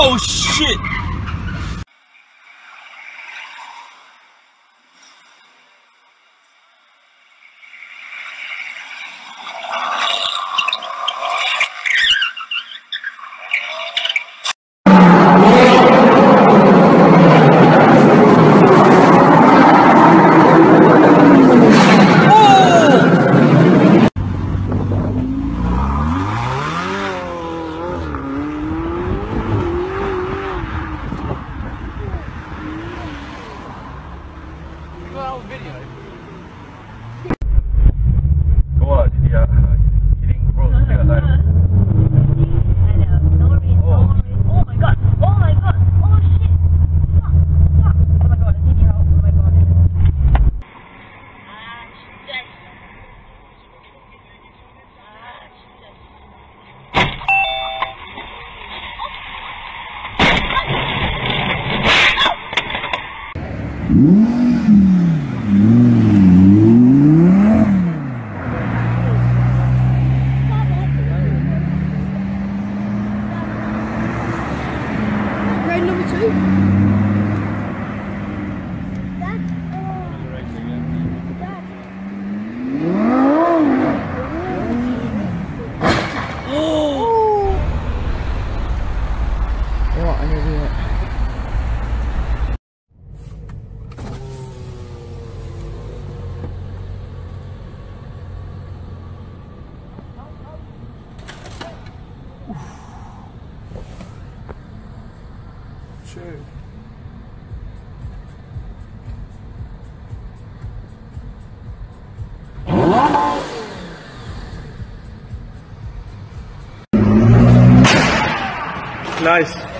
Oh shit! Number two. schön. Nice.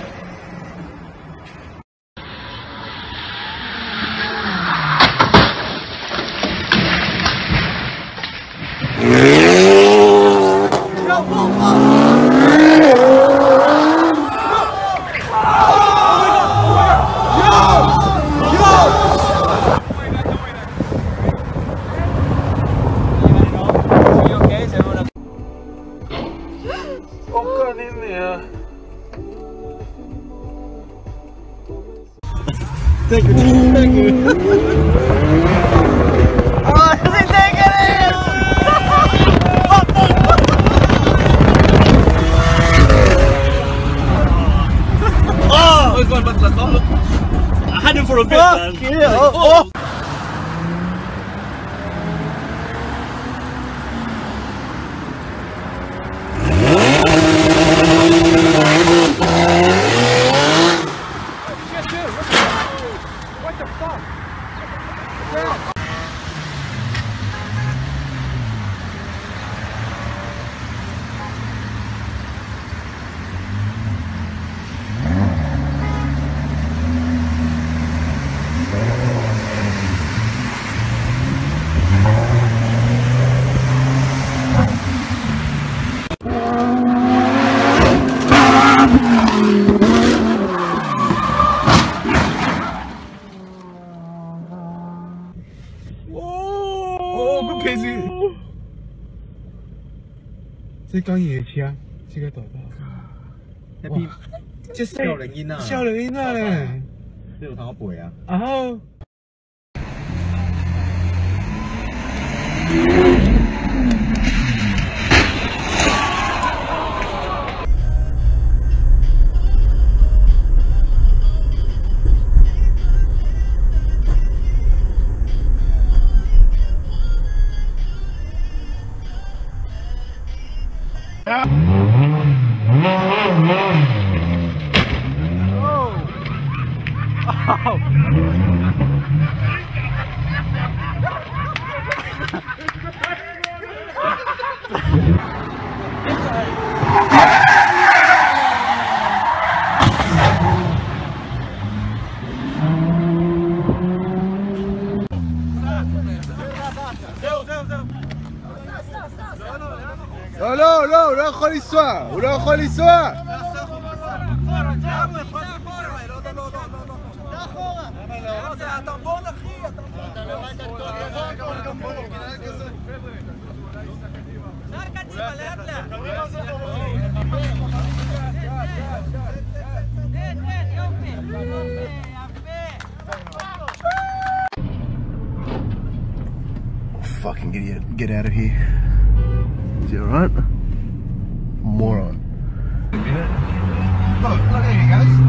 Okan indi ya. Thank you. Thank you. do? What the fuck? What the fuck? 是这刚野车，这个大巴，哇，这少年音啊，少年音啊。嘞，这有通好背啊，然后。לא, לא, לא, הוא לא יכול לנסוע, הוא לא יכול לנסוע! Fucking idiot, get out of here. Is he alright? Moron. Look, look.